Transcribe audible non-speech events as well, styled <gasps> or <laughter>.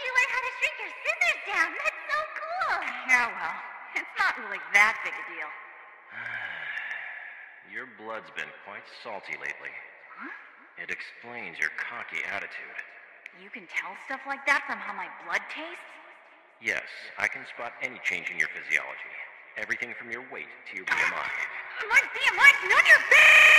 learn how to shrink your scissors down. That's so cool. Yeah, well, it's not really that big a deal. <sighs> Your blood's been quite salty lately. Huh? It explains your cocky attitude. You can tell stuff like that from how my blood tastes? Yes, I can spot any change in your physiology. Everything from your weight to your BMI. My <gasps> BMI's none your business!